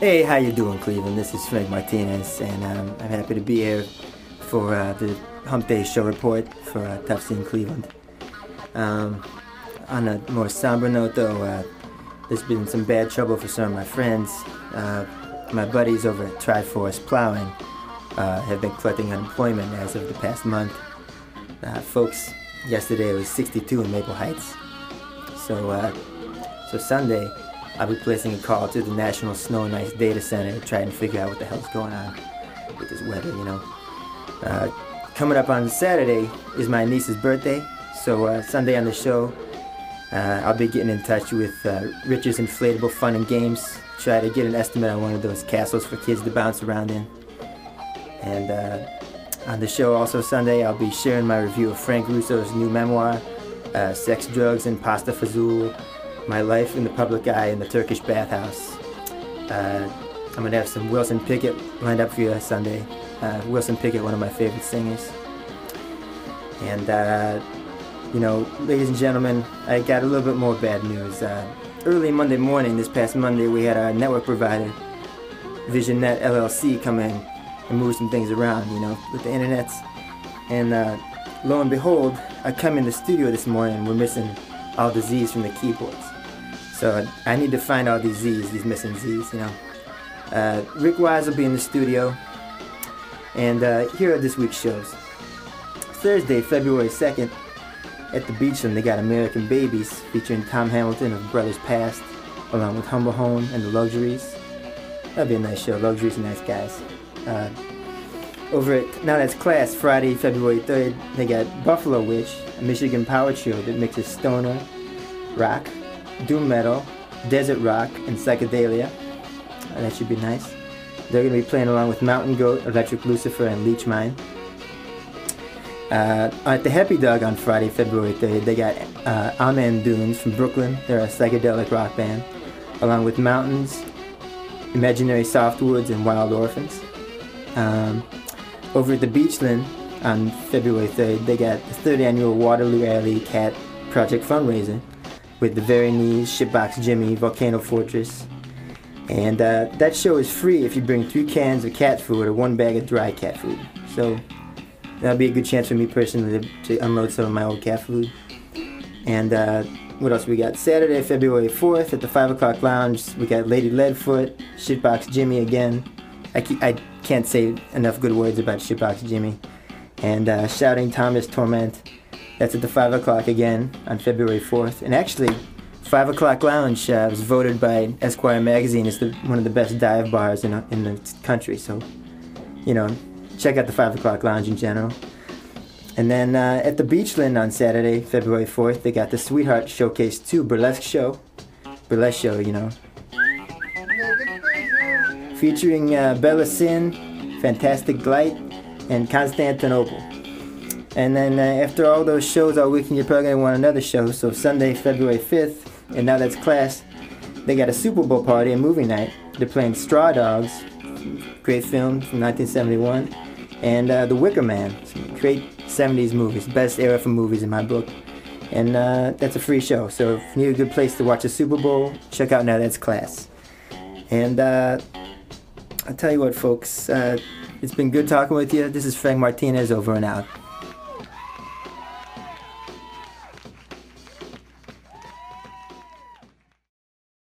Hey, how you doing, Cleveland? This is Frank Martinez, and um, I'm happy to be here for uh, the Hump Day Show report for uh, Tough Cleveland. Um, on a more somber note, though, uh, there's been some bad trouble for some of my friends. Uh, my buddies over at Triforce Plowing uh, have been collecting unemployment as of the past month. Uh, folks, yesterday it was 62 in Maple Heights. So, uh, so Sunday, I'll be placing a call to the National Snow and Ice Data Center to try and figure out what the hell's going on with this weather, you know. Uh, coming up on Saturday is my niece's birthday, so uh, Sunday on the show, uh, I'll be getting in touch with uh, Rich's Inflatable Fun and Games, try to get an estimate on one of those castles for kids to bounce around in. And uh, on the show also Sunday, I'll be sharing my review of Frank Russo's new memoir, uh, Sex, Drugs, and Pasta Fazool, My Life in the Public Eye in the Turkish Bathhouse. Uh, I'm to have some Wilson Pickett lined up for you Sunday. Uh, Wilson Pickett, one of my favorite singers. And, uh, you know, ladies and gentlemen, I got a little bit more bad news. Uh, early Monday morning, this past Monday, we had our network provider, VisionNet LLC, come in and move some things around, you know, with the internets. And uh, lo and behold, I come in the studio this morning we're missing all Z's from the keyboards. So I need to find all these Z's, these missing Z's, you know. Uh, Rick Wise will be in the studio. And uh, here are this week's shows. Thursday, February 2nd, at the Beachland, they got American Babies featuring Tom Hamilton of Brothers Past, along with Humble Home and the Luxuries. That'll be a nice show. Luxuries nice guys. Uh, over at Now That's Class, Friday, February 3rd, they got Buffalo Witch, a Michigan power trio that mixes stoner, rock, doom metal, desert rock, and psychedelia. Uh, that should be nice. They're going to be playing along with Mountain Goat, Electric Lucifer, and Leach Mine. Uh, at the Happy Dog on Friday, February 3rd, they got uh, Amen Dunes from Brooklyn. They're a psychedelic rock band, along with Mountains, Imaginary Softwoods, and Wild Orphans. Um, over at the Beachland on February 3rd, they got the third annual Waterloo Alley Cat Project fundraiser with the Very Knees, Shitbox Jimmy, Volcano Fortress. And uh, that show is free if you bring three cans of cat food or one bag of dry cat food. So that'll be a good chance for me personally to, to unload some of my old cat food. And uh, what else we got? Saturday, February 4th at the 5 o'clock lounge, we got Lady Leadfoot, Shitbox Jimmy again. I, I can't say enough good words about Shitbox Jimmy. And uh, Shouting Thomas Torment. That's at the 5 o'clock again on February 4th. And actually, 5 o'clock lounge uh, was voted by Esquire magazine as the, one of the best dive bars in, in the country. So, you know, check out the 5 o'clock lounge in general. And then uh, at the Beachland on Saturday, February 4th, they got the Sweetheart Showcase 2 burlesque show. Burlesque show, you know. Featuring uh, Bella Sin, Fantastic Light, and Constantinople. And then uh, after all those shows all weekend, you're probably to want another show. So Sunday, February 5th, and now that's class, they got a Super Bowl party and movie night. They're playing Straw Dogs, great film from 1971, and uh, The Wicker Man, great 70s movies, best era for movies in my book. And uh, that's a free show, so if you need a good place to watch a Super Bowl, check out Now That's Class. And uh, I'll tell you what, folks, uh, it's been good talking with you. This is Frank Martinez over and out.